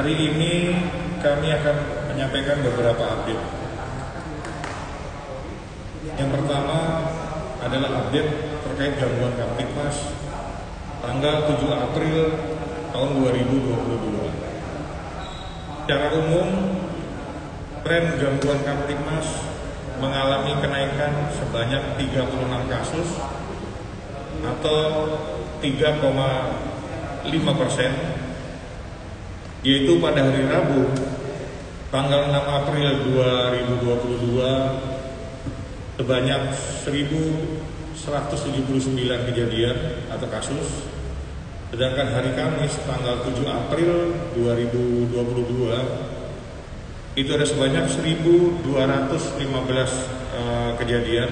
Hari ini kami akan menyampaikan beberapa update. Yang pertama adalah update terkait gangguan Kamtipmas tanggal 7 April tahun 2022. Secara umum, tren gangguan Kamtipmas mengalami kenaikan sebanyak 36 kasus atau 3,5 persen yaitu pada hari Rabu tanggal 6 April 2022 sebanyak 1179 kejadian atau kasus. Sedangkan hari Kamis tanggal 7 April 2022 itu ada sebanyak 1215 uh, kejadian.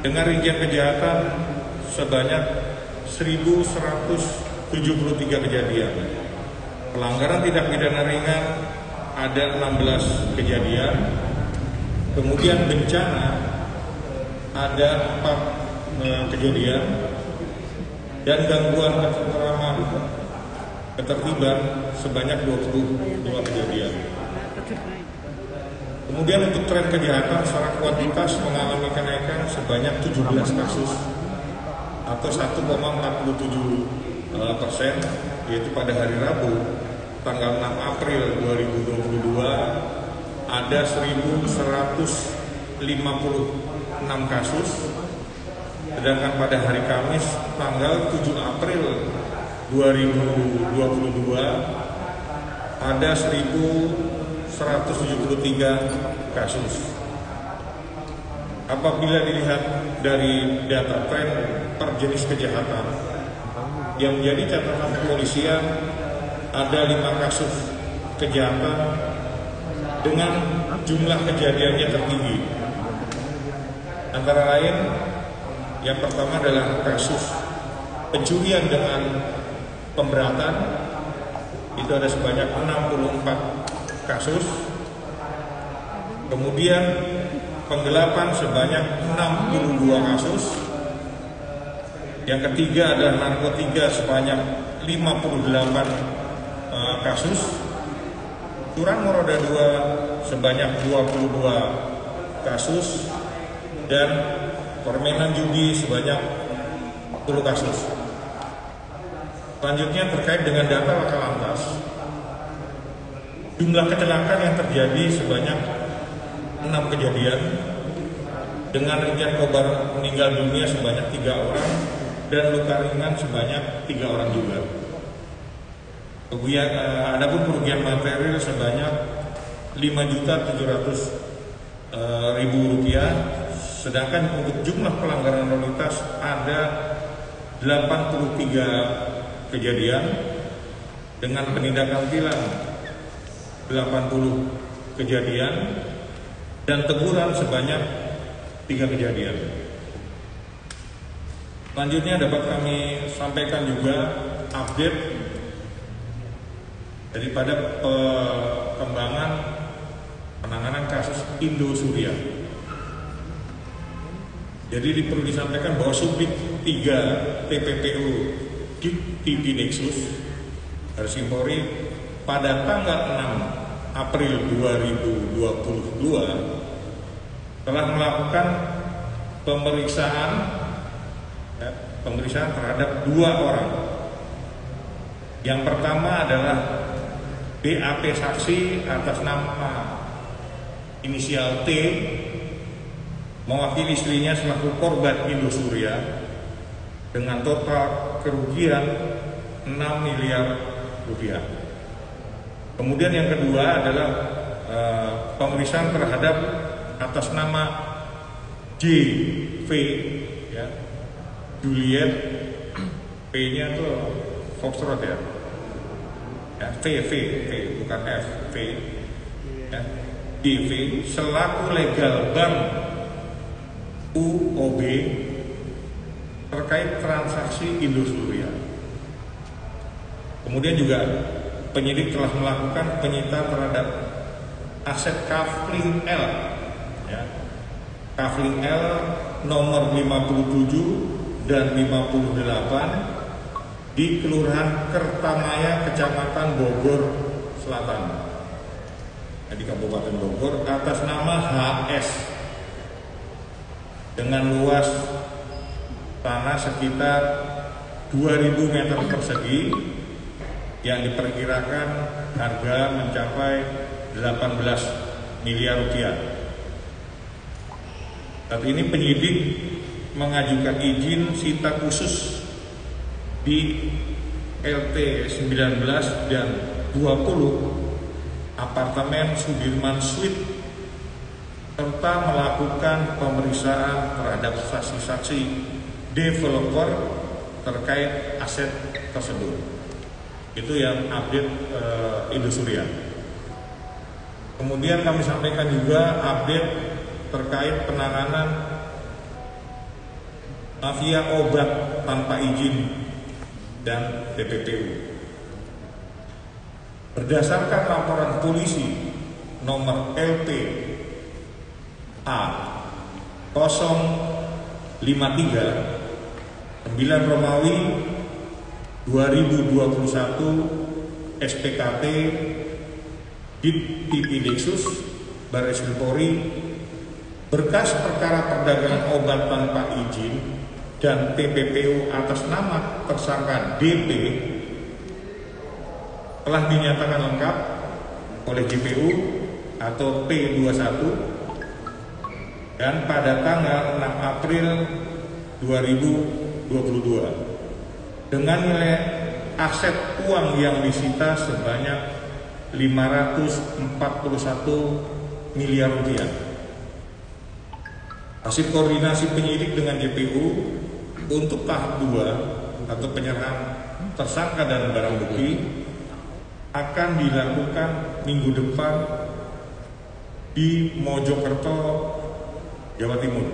Dengan rincian kejahatan sebanyak 1173 kejadian pelanggaran tindak pidana ringan ada 16 kejadian. Kemudian bencana ada 4 eh, kejadian. Dan gangguan ketentraman ketertiban sebanyak 22 kejadian. Kemudian untuk tren kejahatan secara kuantitas mengalami kenaikan sebanyak 17 kasus atau 1,47 eh, persen yaitu pada hari Rabu tanggal 6 April 2022 ada 1156 kasus. Sedangkan pada hari Kamis tanggal 7 April 2022 ada 1173 kasus. Apabila dilihat dari data tren per jenis kejahatan yang menjadi catatan kepolisian ada lima kasus kejahatan dengan jumlah kejadiannya tertinggi. Antara lain, yang pertama adalah kasus pencurian dengan pemberatan itu ada sebanyak 64 kasus. Kemudian penggelapan sebanyak 62 kasus. Yang ketiga adalah narkotika sebanyak 58 uh, kasus. Curanmor roda 2 sebanyak 22 kasus. Dan permainan judi sebanyak 10 kasus. Selanjutnya terkait dengan data laka lantas, jumlah kecelakaan yang terjadi sebanyak 6 kejadian. Dengan rincian korban meninggal dunia sebanyak tiga orang dan luka ringan sebanyak tiga orang juga. Kemudian uh, ada pun kerugian material sebanyak 5 juta 700 uh, ribu rupiah sedangkan untuk jumlah pelanggaran lalu lintas ada 83 kejadian dengan penindakan tilang 80 kejadian dan teguran sebanyak 3 kejadian. Selanjutnya dapat kami sampaikan juga update daripada perkembangan penanganan kasus Indo Surya. Jadi perlu disampaikan bahwa subdit 3 TPPU di TV Nexus Polri pada tanggal 6 April 2022 telah melakukan pemeriksaan pemeriksaan terhadap dua orang. Yang pertama adalah BAP saksi atas nama inisial T mewakili istrinya selaku korban Indosuria dengan total kerugian 6 miliar rupiah. Kemudian yang kedua adalah e, pemeriksaan terhadap atas nama JV ya Juliet P-nya itu Foxtrot ya ya, V, V, V, bukan F, V, ya, DV selaku legal bank UOB terkait transaksi Indosuria. Kemudian juga penyidik telah melakukan penyitaan terhadap aset Kafling L, ya. L nomor 57 dan 58 di Kelurahan Kertamaya, Kecamatan Bogor Selatan. Di Kabupaten Bogor atas nama HS dengan luas tanah sekitar 2000 meter persegi yang diperkirakan harga mencapai 18 miliar rupiah. Saat ini penyidik mengajukan izin sita khusus di LT 19 dan 20 apartemen Sudirman Suite serta melakukan pemeriksaan terhadap saksi-saksi developer terkait aset tersebut. Itu yang update uh, Indosuria. Kemudian kami sampaikan juga update terkait penanganan mafia obat tanpa izin dan TPPU. Berdasarkan laporan polisi nomor LP A 053 9 Romawi 2021 SPKT Dit TV Lexus Baris Polri berkas perkara perdagangan obat tanpa izin dan TPPU atas nama tersangka DP telah dinyatakan lengkap oleh JPU atau P21 dan pada tanggal 6 April 2022 dengan nilai aset uang yang disita sebanyak 541 miliar rupiah. Hasil koordinasi penyidik dengan JPU untuk tahap 2 atau penyerahan tersangka dan barang bukti akan dilakukan minggu depan di Mojokerto, Jawa Timur.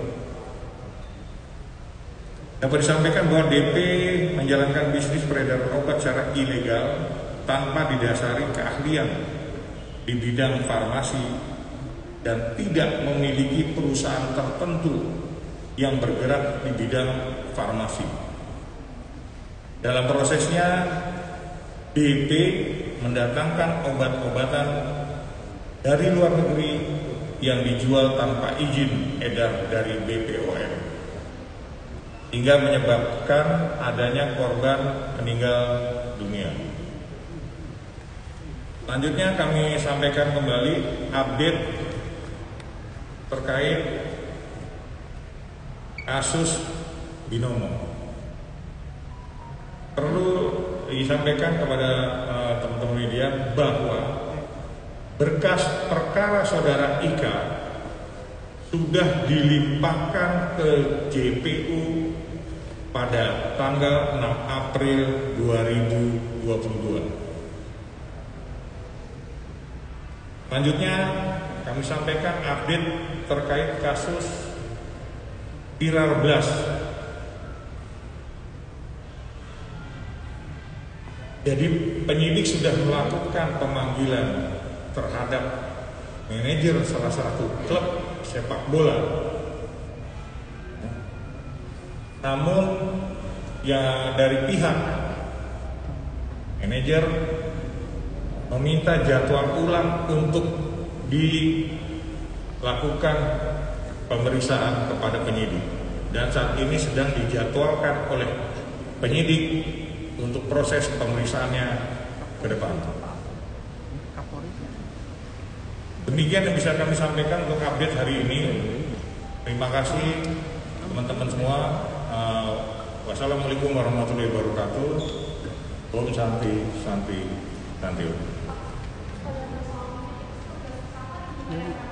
Dapat disampaikan bahwa DP menjalankan bisnis peredaran obat secara ilegal tanpa didasari keahlian di bidang farmasi dan tidak memiliki perusahaan tertentu yang bergerak di bidang farmasi. Dalam prosesnya, BP mendatangkan obat-obatan dari luar negeri yang dijual tanpa izin edar dari BPOM hingga menyebabkan adanya korban meninggal dunia. Selanjutnya kami sampaikan kembali update terkait kasus binomo. Perlu disampaikan kepada uh, teman-teman media bahwa berkas perkara saudara Ika sudah dilimpahkan ke JPU pada tanggal 6 April 2022. Selanjutnya kami sampaikan update terkait kasus Pilar Blas. Jadi penyidik sudah melakukan pemanggilan terhadap manajer salah satu klub sepak bola. Namun ya dari pihak manajer meminta jadwal ulang untuk dilakukan pemeriksaan kepada penyidik dan saat ini sedang dijadwalkan oleh penyidik untuk proses pemeriksaannya ke depan. Demikian yang bisa kami sampaikan untuk update hari ini. Terima kasih teman-teman semua. Uh, wassalamualaikum warahmatullahi wabarakatuh. Om Santi Santi Santi. kita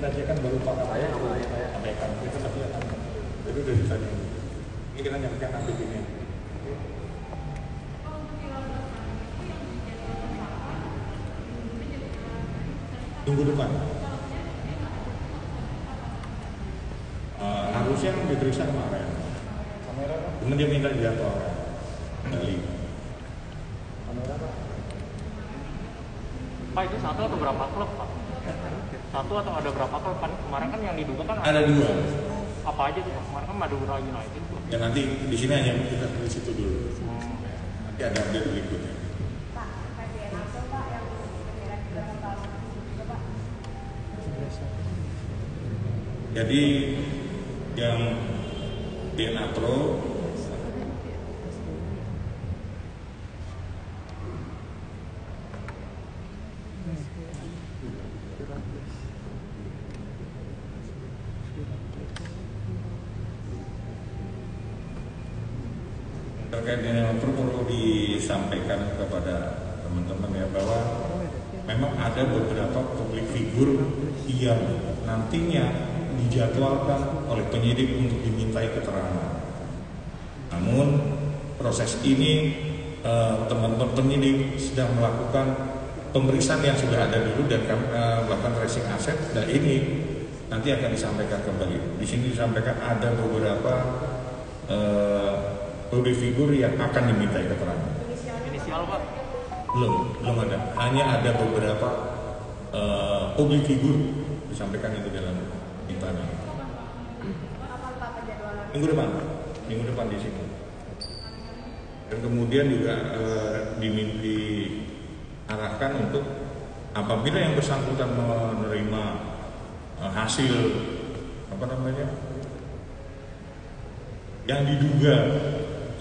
aja kan baru Pak saya sama saya sampaikan. Itu tapi akan itu dari tadi ini kita nyampaikan nanti ini minggu depan. Uh, harusnya diperiksa kemarin. Kamera kemudian dia minta jadwal kembali kamera Pak itu satu atau berapa klub Pak? Satu atau ada berapa klub? Kan kemarin kan yang diduga kan ada dua Apa aja tuh Pak? Kemarin kan Madura United. Ya nanti di sini hanya kita di situ dulu. Hmm. Nanti ada update berikutnya. Jadi yang DNA Pro terkait dengan Pro perlu disampaikan kepada teman-teman ya bahwa memang ada beberapa publik figur yang nantinya dijadwalkan oleh penyidik untuk dimintai keterangan. Namun proses ini eh, teman-teman penyidik sedang melakukan pemeriksaan yang sudah ada dulu dan eh, melakukan tracing aset dan ini nanti akan disampaikan kembali. Di sini disampaikan ada beberapa eh, publik figur yang akan dimintai keterangan. Inisial Pak. Belum, belum ada. Hanya ada beberapa eh, publik figur disampaikan itu dalam ditanya. Minggu depan, minggu depan di sini. Dan kemudian juga eh, dimin- diarahkan untuk apabila yang bersangkutan menerima eh, hasil apa namanya yang diduga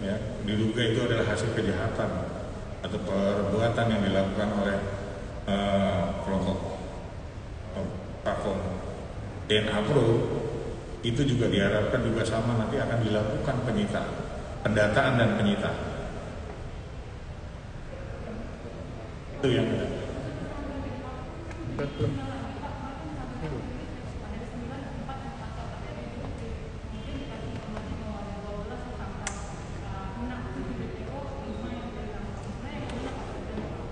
ya. Diduga itu adalah hasil kejahatan atau perbuatan yang dilakukan oleh eh, kelompok eh, platform DNA Pro. Itu juga diharapkan juga sama nanti akan dilakukan penyitaan pendataan dan penyitaan. Itu yang ada.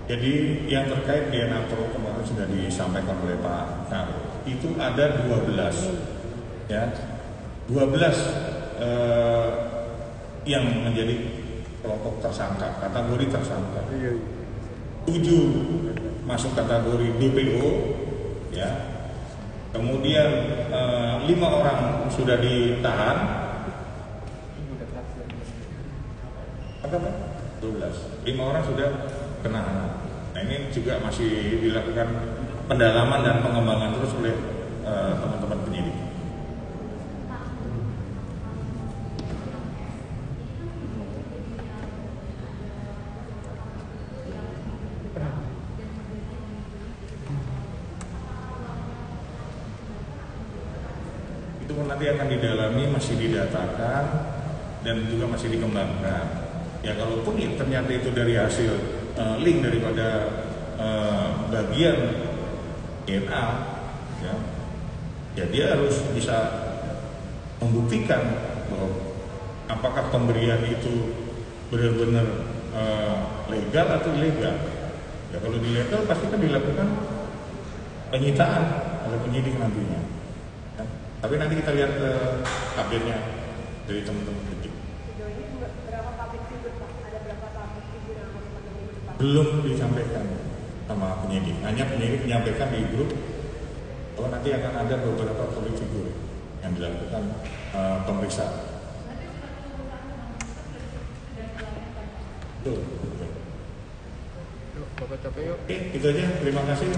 Jadi yang terkait DNA Pro kemarin sudah disampaikan oleh Pak Karo. Itu ada 12 ya. 12 eh, yang menjadi kelompok tersangka, kategori tersangka. 7 masuk kategori DPO ya. Kemudian eh, lima orang sudah ditahan. Apa Pak? 12. Lima orang sudah penahanan. Nah ini juga masih dilakukan pendalaman dan pengembangan terus oleh eh, teman-teman penyidik. Itu nanti akan didalami, masih didatakan dan juga masih dikembangkan. Ya kalaupun ya, ternyata itu dari hasil eh, link daripada eh, bagian DNA, ya, ya dia harus bisa membuktikan bahwa apakah pemberian itu benar-benar eh, legal atau ilegal. Ya kalau ilegal pasti kan dilakukan penyitaan oleh penyidik nantinya. Ya. Tapi nanti kita lihat eh, update-nya dari teman-teman penyidik. Sejauh berapa public figure Pak? Ada berapa public figure yang belum disampaikan sama penyidik. Hanya penyidik menyampaikan di grup bahwa nanti akan ada beberapa public figure yang dilakukan eh, pemeriksaan. Betul. Oke, itu aja. Terima kasih.